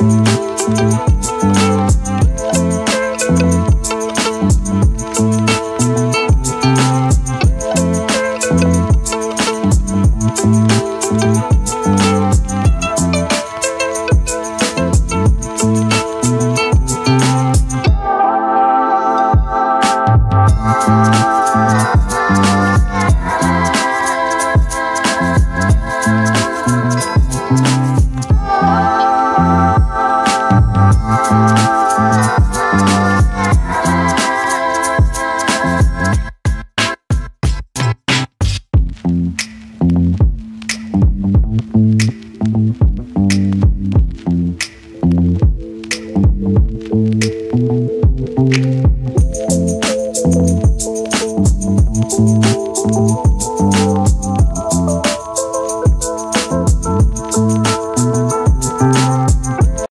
Thank Música